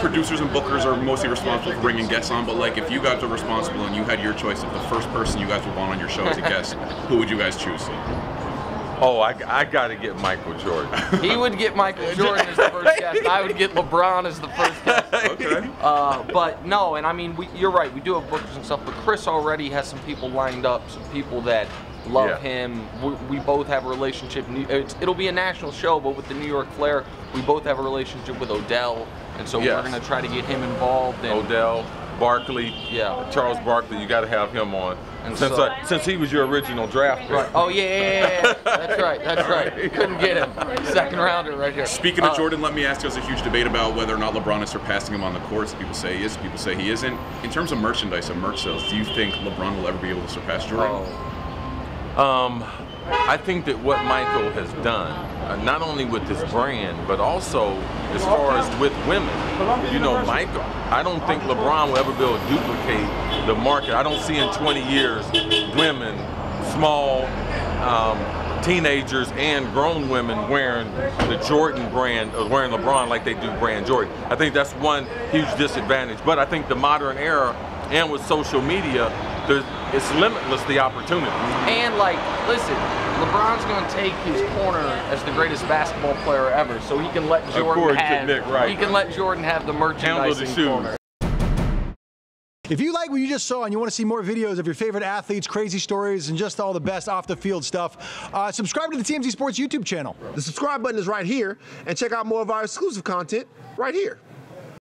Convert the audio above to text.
producers and bookers are mostly responsible for bringing guests on, but like if you guys were responsible and you had your choice of the first person you guys would want on your show as a guest, who would you guys choose? Oh, I, I got to get Michael Jordan. He would get Michael Jordan as the first guest. I would get LeBron as the first guest. Okay. Uh, but no, and I mean, we, you're right. We do have bookers and stuff, but Cris already has some people lined up, some people that love Yeah. him. We, we both have a relationship. It's, it'll be a national show, but with the New York Flair, we both have a relationship with Odell, and so Yes. we're gonna try to get him involved. And, Odell, Barkley, Yeah. Charles Barkley. You got to have him on. And since so- I, since he was your original draft pick. Right. Oh yeah, yeah, yeah, yeah. That's right. That's right. Couldn't get him. Second rounder right here. Speaking of Uh, Jordan, let me ask you, there's a huge debate about whether or not LeBron is surpassing him on the court. Some people say he is, people say he isn't. In terms of merchandise and merch sales, do you think LeBron will ever be able to surpass Jordan? Oh. Um, I think that what Michael has done, uh, not only with his brand, but also as far as with women, you know, Michael, I don't think LeBron will ever be able to duplicate the market. I don't see in 20 years women, small, um, teenagers and grown women wearing the Jordan brand or wearing LeBron like they do brand Jordan. I think that's one huge disadvantage. But I think the modern era and with social media, there's, it's limitless the opportunity. And like, listen, LeBron's gonna take his corner as the greatest basketball player ever, so he can let Jordan According have. Nick, right. He can let Jordan have the merchandising shoes. corner. If you like what you just saw and you want to see more videos of your favorite athletes, crazy stories, and just all the best off the field stuff, uh, subscribe to the TMZ Sports YouTube channel. The subscribe button is right here, and check out more of our exclusive content right here.